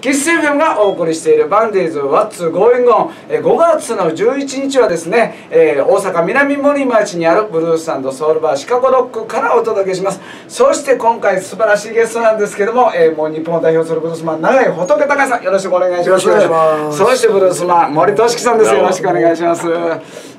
キス FM がお送りしているバンディーズ What's Going On えー5月の11日はですね、えー大阪南森町にあるブルースソウルバーシカゴロックからお届けします。そして今回素晴らしいゲストなんですけども、えーもう日本を代表するブルースマン長井仏隆さんよろしくお願いします。よろしくお願いします。そしてブルースマン森俊樹さんです。よろしくお願いします。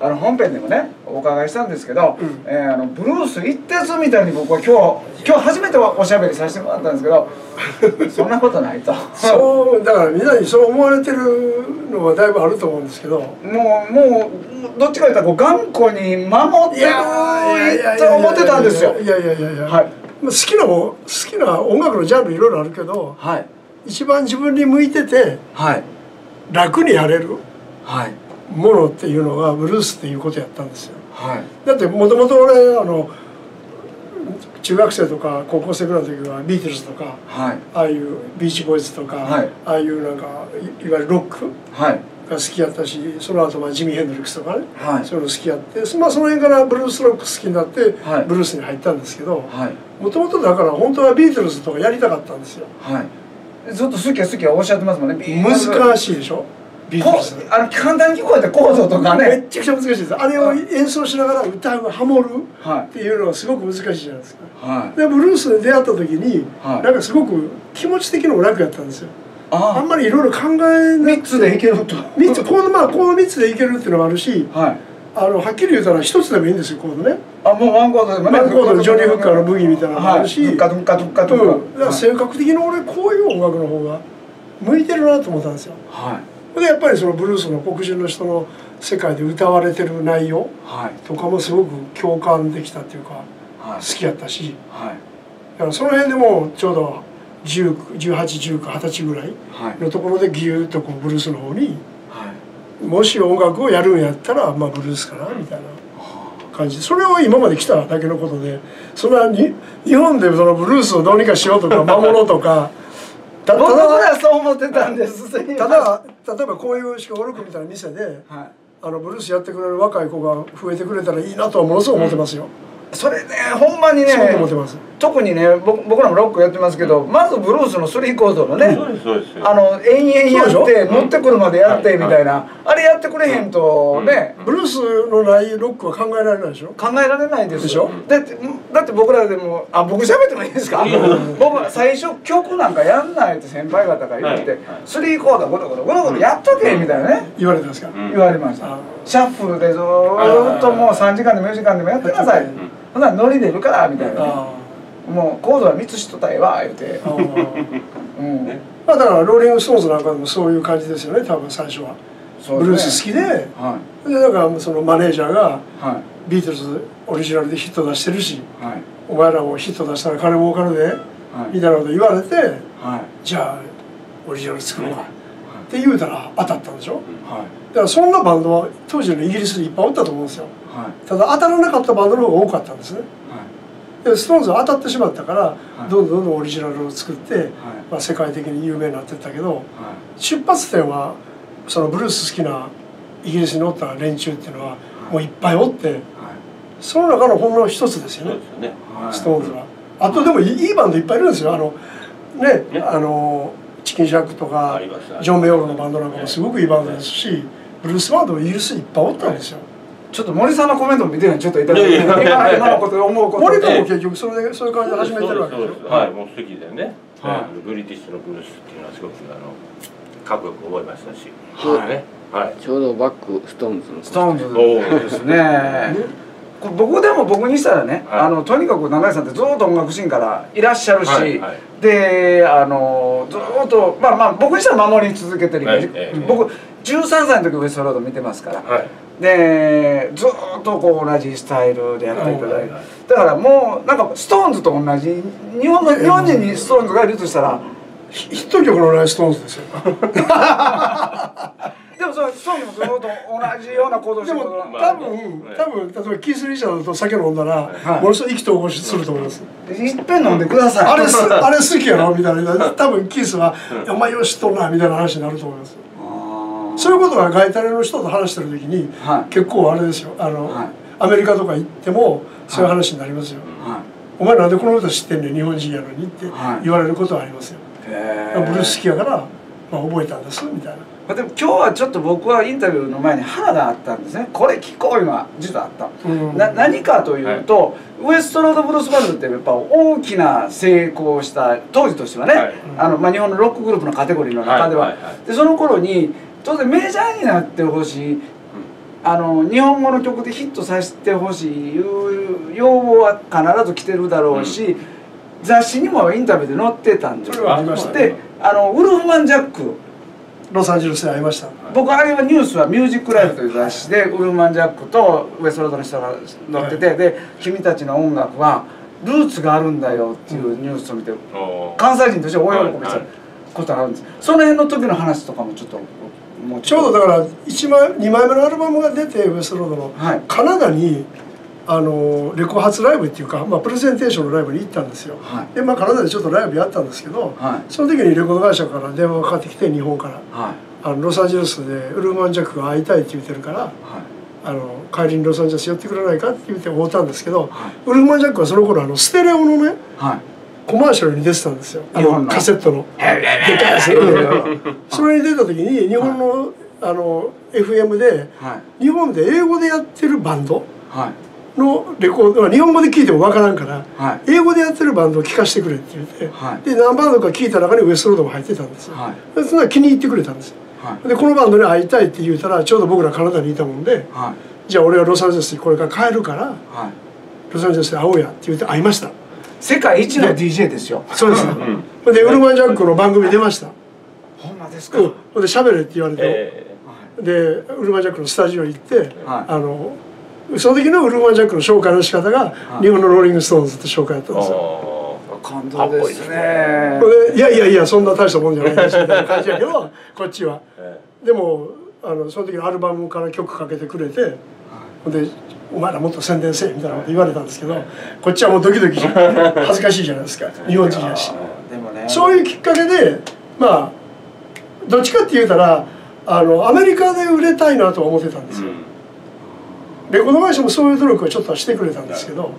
あの本編でもねお伺いしたんですけど、えーあのブルース一徹みたいに僕は今日今日初めておしゃべりさせてもらったんですけど そんなことないと。そうだからみんなにそう思われてるのはだいぶあると思うんですけど。もうもうどっちか言ったらこう頑固に守ってると思ってたんですよ。いやいやいやいや、はいまあ好きなも好きな音楽のジャンルいろいろあるけどはい一番自分に向いててはい楽にやれるはいものっていうのがブルースっていうことやったんですよはい。だってもともと俺あの中学生とか高校生ぐらいの時はビートルズとかはい。ああいうビーチボーイズとか、はい。ああいうなんかいいわゆるロックはい。が好きやったしその後まあジミー・ヘンドリックスとかね、はい。そういうの好きやって、まあ、その辺からブルースロック好きになって、はい。ブルースに入ったんですけどはい。もともとだから本当はビートルズとかやりたかったんですよ。はい。ずっと好きや好きやおっしゃってますもんね。難しいでしょ？あの簡単に聞こえてコードとかめねっちゃくちゃ難しいです。あれを演奏しながら歌うハモるはっていうのはすごく難しいじゃないですか。いはい。でブルースに出会った時に、はい。なんかすごく気持ち的にも楽やったんですよ。ああ。んまりいろいろ考えな3つでいけると。三つこのまあこの3つでいけるっていうのもあるしはい。あのはっきり言うたら1つでもいいんですよコードね。あもうワンコードでもね。ワンコードのジョニー・フッカーのブギみたいなのもあるし。はい、カドゥッカドゥッカドゥッカうん、性格的に俺こういう音楽の方が向いてるなと思ったんですよ。はいでやっぱりそのブルースの黒人の人の世界で歌われてる内容はい。とかもすごく共感できたっていうかはい。好きやったし。はい。だからその辺でもうちょうど181920歳ぐらいはい。のところでギューッとこうブルースの方にはい。もし音楽をやるんやったらまあブルースかなみたいな感じ。でそれを今まで来ただけのことでそんなに日本でそのブルースをどうにかしようとか守ろうとかたた僕だはそう思ってたんです。ただ例えばこういうシカゴロックみたいな店ではい。あのブルースやってくれる若い子が増えてくれたらいいなとはものすごく思ってますよ、それねほんまにねすごく思ってます。特にね僕僕らもロックやってますけどまずブルースの3コードのねそうですそうです。あの延々やって持ってくるまでやってはいみたいな。あれやってくれへんとね。ブルースのないロックは考えられないでしょ？考えられないです。でしょ？だってだって僕らでもあ僕喋ってもいいですか？僕は最初曲なんかやんないって先輩方が言ってはい3コードゴロゴロゴロゴロやっとけみたいな。ね言われたんですか、うん言われました。あシャッフルでずーっともう3時間でも4時間でもやってください。うんほんならノリ出るからみたいな。ねあもうコードは3つしとったらええわ言うて。うん。まあだからローリング・ストーンズなんかでもそういう感じですよね多分最初は、そうブルース好きで。はい。でだからそのマネージャーがはい。ビートルズオリジナルでヒット出してるしはい。お前らもヒット出したら金儲かるではい。みたいなこと言われてはい。じゃあオリジナル作ろうかって言うたら当たったんでしょ？はい。だからそんなバンドは当時のイギリスにいっぱいおったと思うんですよ。はい。ただ当たらなかったバンドの方が多かったんですね。でストーンズは当たってしまったから、い。どんどんどんオリジナルを作って、はい。まあ、世界的に有名になってったけどはい。出発点はそのブルース好きなイギリスにおった連中っていうのはもういっぱいおってはい。その中のほんの一つですよね。すよね。はい。ストーンズは。あとでもいいいいバンドいっぱいいるんですよ。あのねね。あのチキンシャックとかジョン・メオールのバンドなんかもすごくいいバンドですしブルースバンドもイギリスにいっぱいおったんですよ。ちょっと森さんのコメントも見てるのにちょっといただいて。今今のことで思うこと森田も結局それでそういう感じで始めてるわけでしはいもう素敵だよね。はい。ブリティッシュのブルースっていうのはすごくあのかっこよく覚えましたし。はい。ね。はい。ちょうどバックストーンズのストーンズですね僕でも僕にしたらね、はい。あのとにかく永井さんってずっと音楽シーンからいらっしゃるし、はいはい。であのずっとまあまあ僕にしたら守り続けてるはいええ僕13歳の時ウエストロード見てますから、はい。でずっとこう同じスタイルでやっていただいて、だからもうなんかストーンズと同じ日本の日本人にストーンズがいるとしたらヒヒット曲のないストーンズですよ。でもそれストーンズもずっと同じような行動してるでもこと多分多分例えばキース・リチャードと酒飲んだら、はい。ものすごい意気投合すると思います。いっぺん飲んでください。あれすあれ好きやろみたいな。多分キースは「お前よしとんな」みたいな話になると思います。そういうことは外タレの人と話してる時に、はい。結構あれですよ。あの、はい。アメリカとか行ってもそういう話になりますよ。はい。お前なんでこの歌知ってんねん日本人やのにってはい。言われることはありますよ。へブルー。ス好きやからまあ、覚えたんですみたいな。まあでも今日はちょっと僕はインタビューの前に花があったんですね。これ聞こういうのは実はあった、うん。な何かというと、ウエストロードブルースバンドってやっぱ大きな成功した当時としてはね、はい。あのまあ、日本のロックグループのカテゴリーの中では,、はいはいはい。でその頃に当然メジャーになってほしい。あの日本語の曲でヒットさせてほしいいう要望は必ず来てるだろうし、雑誌にもインタビューで載ってたんですそれはありましたね。であのウルフマン・ジャック。ロサンゼルスで会いました。僕あれはニュースは「ミュージックライフ」という雑誌でウルフマン・ジャックとウエストロードの人が載ってて、で君たちの音楽はルーツがあるんだよっていうニュースを見て関西人として大喜びしたはいことがあるんですその辺の時の話とかもちょっともうちょうどだから1枚2枚目のアルバムが出てウエストロードの、はい。カナダにあのレコ発ライブっていうか、まあ、プレゼンテーションのライブに行ったんですよ。はい。でまあカナダでちょっとライブやったんですけど、はい。その時にレコード会社から電話がかかってきて日本から。はい。あのロサンゼルスでウルフマン・ジャックが会いたいって言ってるからはい。あの帰りにロサンゼルス寄ってくれないかって言って会うたんですけど、はい。ウルフマン・ジャックはその頃あのステレオのねはい。コマーシャルに出てたんですよ。あのの。カセットの。でかいそれに出た時に日本のあの FM ではい。日本で英語でやってるバンド。はいのレコードまあ日本語で聞いてもわからんからはい。英語でやってるバンドを聞かせてくれって言って、はい。で何バンドか聞いた中にウエストロードも入ってたんですよ、はい。でそんな気に入ってくれたんですよ。はい。でこのバンドに会いたいって言うたらちょうど僕らカナダにいたもんではい。じゃあ俺はロサンゼルスにこれから帰るからはい。ロサンゼルスで会おうやって言って会いました。世界一の DJ ですよ。そうですでウルフマンジャックの番組出ました。ほんまですか、うで喋れって言われて、え。でウルフマンジャックのスタジオ行って、はい。あのその時のウルフマンジャックの紹介の仕方が、い日本のローリング・ストーンズって紹介やったんーですよ。感動ですねいやいやいやそんな大したもんじゃないですみたいな感じやけどこっちは。えでもあのその時のアルバムから曲かけてくれてほんで「お前らもっと宣伝せえ」みたいなこと言われたんですけどこっちはもうドキドキ恥ずかしいじゃないですか日本人やし。でもねそういうきっかけでまあどっちかって言うたらあのアメリカで売れたいなとは思ってたんですよ。レコード会社もそういう努力をちょっとはしてくれたんですけどは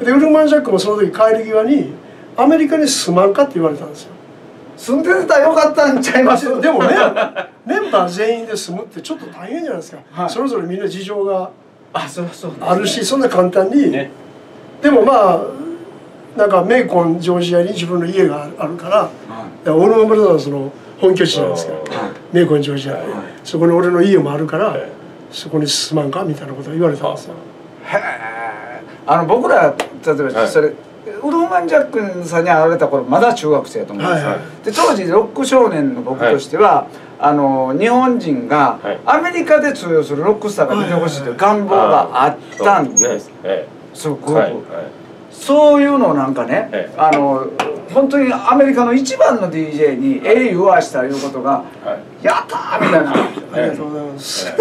い。でウルマン・ジャックもその時帰り際にアメリカに住まんかって言われたんですよ。住んでたらよかったんちゃいます？でもメン メンバー全員で住むってちょっと大変じゃないですか、はい。それぞれみんな事情があるしそんな簡単に、ね。でもまあなんかメイコンジョージアに自分の家があるからはオールマン・ブラザーズの本拠地じゃないですか。メイコンジョージア、そこに俺の家もあるから、えそこに住まんかみたいなことを言われたんですよ。へえあの僕ら例えばはい。それ、ウルフマン・ジャックさんに会われた頃まだ中学生だと思うんですよ、はいはで当時ロック少年の僕としては、あの日本人がはい。アメリカで通用するロックスターが出てほしいという願望があったんです、ね。えすごく、えはい。はいそういうのをなんかね、ええ。あの本当にアメリカの一番の DJ に「えい。言わした」いうことがはい「やったー!」みたいな。ありがとうございます、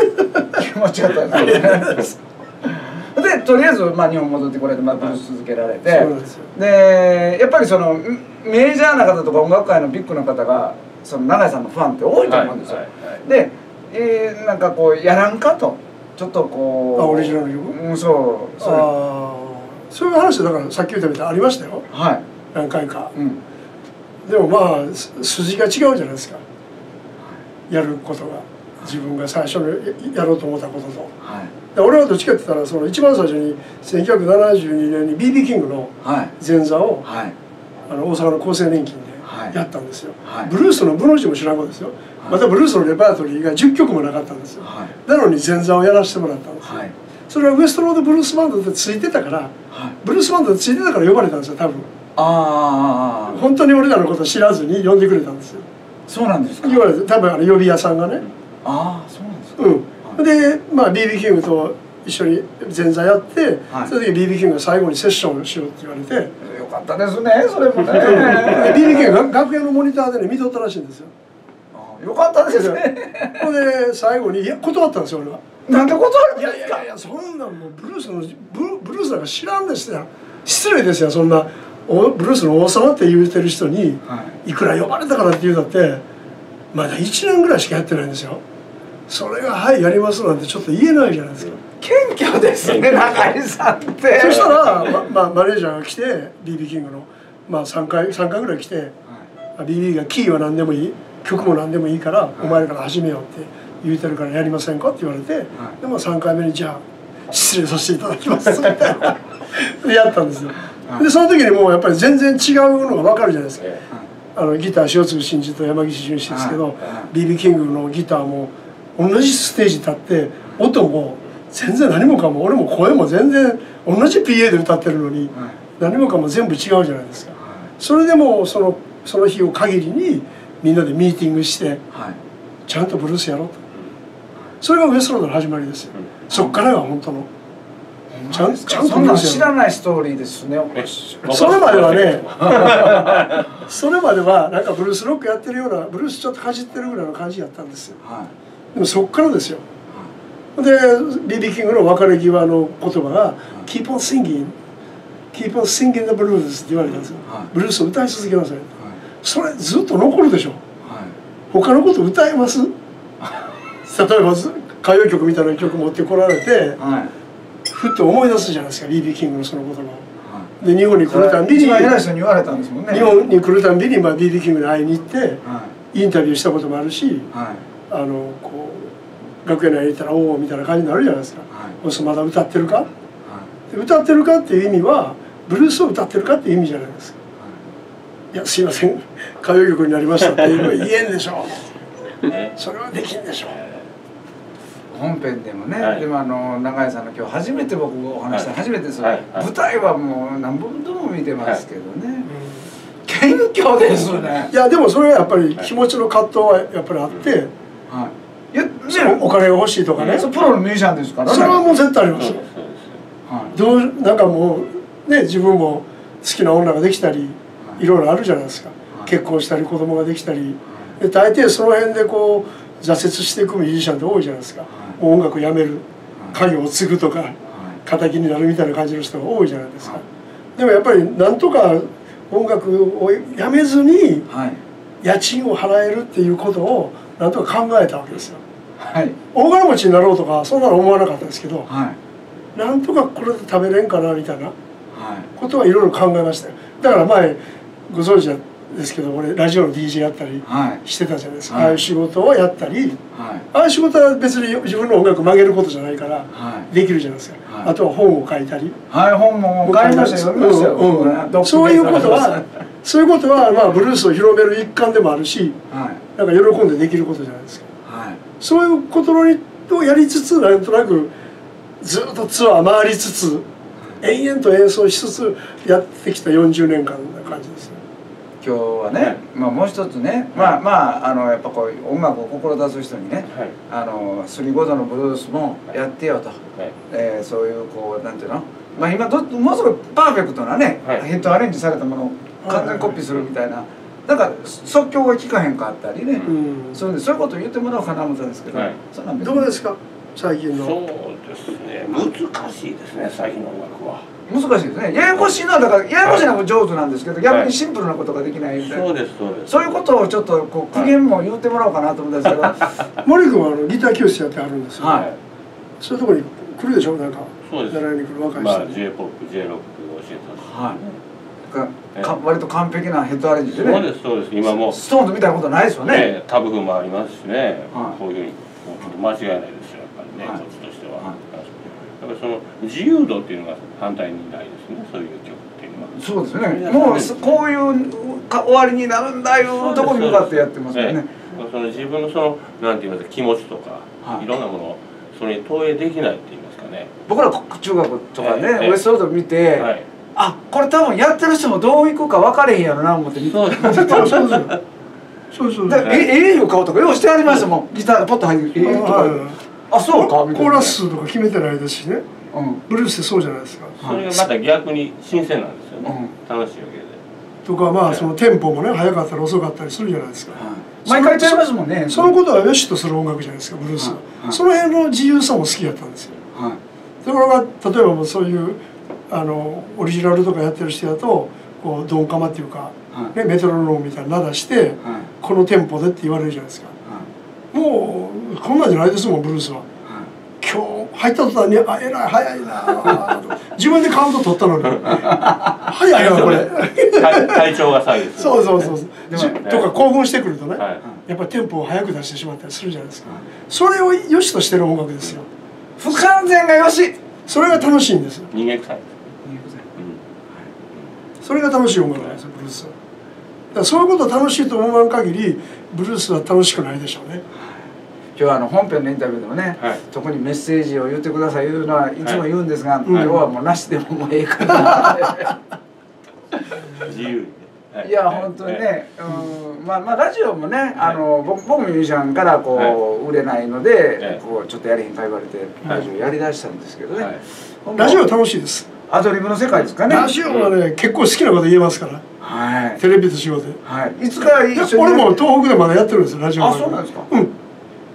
気持ちだったんです でとりあえず、まあ、日本戻ってこられて、まあ、ブルース続けられて、そうなんでやっぱりそのんメジャーな方とか音楽界のビッグな方がその永井さんのファンって多いと思うんですよ、はい。はい。はい。で、えーなんかこうやらんかと。ちょっとこう。あオリジナル曲？うんそう。そうそういう話だからさっき言ったみたいにありましたよ。はい。何回か。うん。でもまあす筋が違うじゃないですか。やることが。自分が最初にやろうと思ったことと。はい。で俺はどっちかって言ったらその一番最初に1972年に b b キングのはい。前座をはい。あの大阪の厚生年金はい。でやったんですよ、はい。ブルースのブローチも知らんことですよ、はい。またブルースのレパートリーが10曲もなかったんですよ。はい。なのに前座をやらせてもらったんですよ、はいそれはウエストロードブルースバンドでついてたからはい。ブルースバンドでついてたから呼ばれたんですよ多分。ああ本当に俺らのこと知らずに呼んでくれたんですよ。そうなんですか。言われて多分あの呼び屋さんがね。ああそうなんですか。うん。でまあ BB キングと一緒に前座やって、はい。その時 BB キングが最後にセッションをしようって言われて。よかったですねそれもね。で BB キングが楽屋のモニターでね見とったらしいんですよ。あよかったですね。ほんで最後にいや断ったんですよ俺はなんで断るんいですか？やいやいやそんなんもうブルースのブルブルースなんか知らんですよ失礼ですよそんなおブルースの王様って言うてる人にはい。いくら呼ばれたからって言うだってまだ1年ぐらいしかやってないんですよ。それが「はいやります」なんてちょっと言えないじゃないですか。謙虚ですね中井さんって。そしたら、ままあ、マネージャーが来て BB キングの、まあ、3回三回ぐらい来てはい。あ BB が「キーは何でもいい曲も何でもいいからお前らから始めようって言うてるからやりませんか？って言われて、でも3回目にじゃあ失礼させていただきますみたいなでやったんですよ。でその時にもうやっぱり全然違うのが分かるじゃないですか。えあのギター塩粒真二と山岸純一ですけど、はい。BB キングのギターも同じステージ立って音も全然何もかも俺も声も全然同じ PA で歌ってるのに何もかも全部違うじゃないですか。それでもそのその日を限りにみんなでミーティングしてはい。ちゃんとブルースやろうとそれがウエストロードの始まりですよ。そっからが本当の。ちゃんちゃんとそんなん知らないストーリーですね。えそれまではね それまではなんかブルースロックやってるようなブルースちょっとかじってるぐらいの感じやったんですよ。はでもそっからですよ。で BB キングの別れ際の言葉が「Keep on singing. Keep on singing the blues」って言われたんですよ。はい。ブルースを歌い続けなさいい。はい。それずっと残るでしょ。はい。他のこと歌えます？例えば歌謡曲みたいな曲持ってこられてはい。ふっと思い出すじゃないですか BB キングのその言葉を。はい。で日本に来るたんびに一番偉い人に言われたんですもんね。日本に来るたんびにまあ BB キングに会いに行ってはインタビューしたこともあるしあのこう楽屋内に行ったら「おお」みたいな感じになるじゃないですか。はい「おそまだ歌ってるか?は」で歌ってるかっていう意味はブルースを歌ってるかっていう意味じゃないですか。い。やすいません。歌謡曲になりましたって言えんでしょ ね。それはできんでしょ本編でもね、はい。でもあの永井さんの今日初めて僕お話した、はい。初めてです、はい。はい。舞台はもう何本とも見てますけどね、謙虚ですね。いやでもそれはやっぱり気持ちの葛藤はやっぱりあって、はい。いやねお金が欲しいとかね。そうプロのミュージシャンですからね。それはもう絶対ありますはいどうなんかもうね自分も好きな女ができたりい。ろいろあるじゃないですか。はい。結婚したり子供ができたり。で大抵その辺でこう挫折していくミュージシャンって多いじゃないですか音楽やめる家業を継ぐとか敵になるみたいな感じの人が多いじゃないですか。でもやっぱりなんとか音楽をやめずにはい。家賃を払えるっていうことをなんとか考えたわけですよ。はい。大金持ちになろうとかそんなの思わなかったですけどはい。なんとかこれで食べれんかなみたいなはい。ことはいろいろ考えましたよ。だから前ご存知ですけど俺ラジオの DJ やったりはい。してたじゃないですか、はい。ああいう仕事をやったりはい。ああいう仕事は別に自分の音楽曲げることじゃないからはい。できるじゃないですか、はい。あとは本を書いたり。はい本も買いましたよ。うんうん。そういうことはそういうことはまあブルースを広める一環でもあるしはい。なんか喜んでできることじゃないですか。はい。そういうことをやりつつなんとなくずっとツアー回りつつ延々と演奏しつつやってきた40年間な感じですね今日はね、まあ、もう一つね、まあまああのやっぱこういう音楽を志す人にねはい。あのスリーゴドのブルースもやってよと、はい。えーそういうこうなんていうの？まあ今どもうすぐパーフェクトなね、はい。ヘッドアレンジされたものを完全コピーするみたいな。なんか即興が効かへんかったりね、うん。そういうそういうことを言ってもらおうかな思ったんですけど、はい。そんなんどうですか？最近の。そうですね。難しいですね最近の音楽は。難しいですね。ややこしいのはだからややこしいのは上手なんですけど逆にシンプルなことができないみたいな、そうですそうです。そういうことをちょっとこう苦言も言ってもらおうかなと思ったんですけど。森君はあのギター教室やってあるんですよ、はい。そういうところに来るでしょ？なんかそうです。習いに来る若い人、まあ J−POP J−ROCK 教えたはい。かか割と完璧なヘッドアレンジでね。そうですそうです。今もストーンズみたいなことないですよね。ねタブ譜もありますしね。はい。こういうふうに間違いないですねはい。こっちとしては。はい。やっぱりその自由度っていうのが反対にないですねそういう曲っていうのは。そうですね。もうすこういうか終わりになるんだいうところに向かってやってますよね。ねその自分のそのなんて言いますか気持ちとか、はい。い、ろんなものをそれに投影できないって言いますかね、僕ら中学とかね、ええ。ウエストロード見て、はい。あこれ多分やってる人もどういくか分かれへんやろな思ってそうですそうそう。そうそうそう。でえええいう顔とかようしてありましたもん。ギターでポッと入ってええとかあそうか。コーラスとか決めてないですしね。うん。ブルースってそうじゃないですか。それがまた逆に新鮮なんですよね、楽しいわけで。とかまあそのテンポもね速かったり遅かったりするじゃないですか。毎回ちゃいますもんね。そのことはよしとする音楽じゃないですかブルースは、はい。はい。その辺の自由さも好きだったんですよ。はい。ところが例えばもうそういうあのオリジナルとかやってる人だとこうドンカマっていうか、はい。ね、メトロノームみたいなの鳴らしてはい。このテンポでって言われるじゃないですかもうこんなんじゃないですもんブルースは。は今日入った途端にあえらい早いな。自分でカウント取ったのに。早いなこれ。体体調が左右するそうそうそうそう。ねとか興奮してくるとね、はい。やっぱりテンポを速く出してしまったりするじゃないですか。それを良しとしてる音楽ですよ。不完全がよし。それが楽しいんです。よ人間臭い。それが楽しい音楽なんですよブルースは。だからそういうことを楽しいと思わん限りブルースは楽しくないでしょうね。今日はあの本編のインタビューでもね、はい。特にメッセージを言ってください言うのはいつも言うんですが、ん今日はもうなしでももうええかな自由に。ねはい。や本当にね、うん、まあまあラジオもね、あの僕僕もミュージシャンからこう、売れないので、はい。こうちょっとやりへんか言われてラジオやりだしたんですけどね、ラジオは楽しいです。アドリブの世界ですかね。ラジオはね結構好きなこと言えますからはい、テレビと仕事で。はい、いつか一緒に俺も東北でまだやってるんですよラジオあそうなんですか？うん。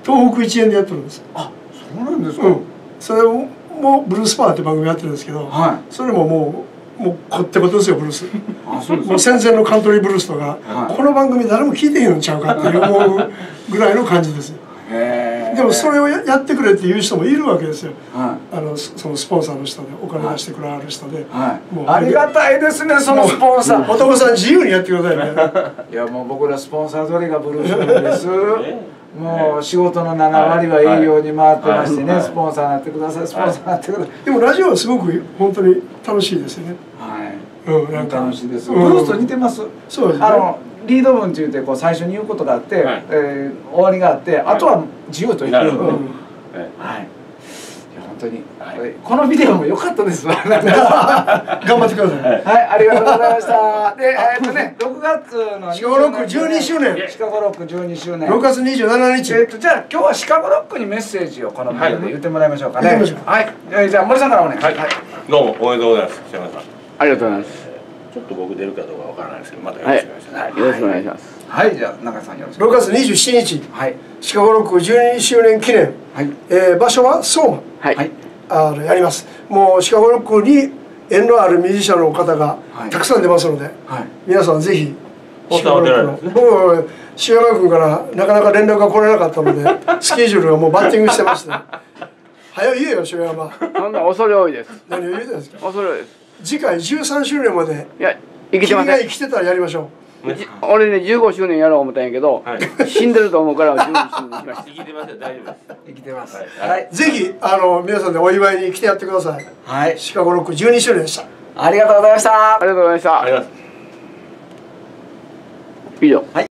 東北一円でやってるんです。あそうなんですか、うん。それももうブルースパワーって番組やってるんですけど、はい。それももうもうこってことですよブルース。あそうですもう戦前のカントリーブルースとか、はい。この番組誰も聞いてへんのちゃうかって思うぐらいの感じです。よへえでもそれをややってくれっていう人もいるわけですよ。はあのそそのスポンサーの人でお金出してくれはる人で、い、はい。もうありがたいですねそのスポンサー。男さん自由にやってくださいみた いやもう僕らスポンサーどれがブルースなんです。ね。もう仕事の7割は営業に回ってましてね、はい。スポンサーになってください。スポンサーになってください、でもラジオはすごく本当に楽しいですよね。はい。うんなんか。楽しいです、うん。ブルースと似てます？そうですね。あのリード文って言ってこう最初に言うことがあって、はい。えー終わりがあってあとは自由という、なるほど。うん。はい。はい本当に、はい。このビデオも良かったです 頑張ってください、はい。はい、ありがとうございました。で、えーっとね、6月のシカゴロック12周年。シカゴロック12周年。6月27日、えーっとじゃあ今日はシカゴロックにメッセージをこのビデオで言ってもらいましょうかね。はい、えーじゃあ森さんからお願いします。はい。どうもおめでとうございます。ありがとうございます。ちょっと僕出るかどうかわからないですけどまたよろはいしくお願いします、よろしくお願いします。はい、じゃあ中井さんよろしく。6月27日。はい、シカゴロック12周年記念、はい、えー場所はソーマはい。はい、あのやります。もうシカゴロックに縁のあるミュージシャンの方がはい。たくさん出ますので、はい。皆さんぜひ大阪は出られるんですね。僕は塩山君からなかなか連絡が来れなかったので スケジュールがもうバッティングしてまして。早い言えよ塩山そんな恐れ多いです。何を言うてんですか？恐れ多いです。次回13周年までいや、生きて君ません。が生きてたらやりましょじ俺ね、15周年やろう思ったんやけど、はい死んでると思うから12周年にしました。聞いてますよ大丈夫です生きてます。はいはい、うぜひあの皆さんでお祝いに来てやってくださいはい、シカゴロック12周年でしたありがとうございましたあ。りがとうございましたあり。がとうございます以上。はい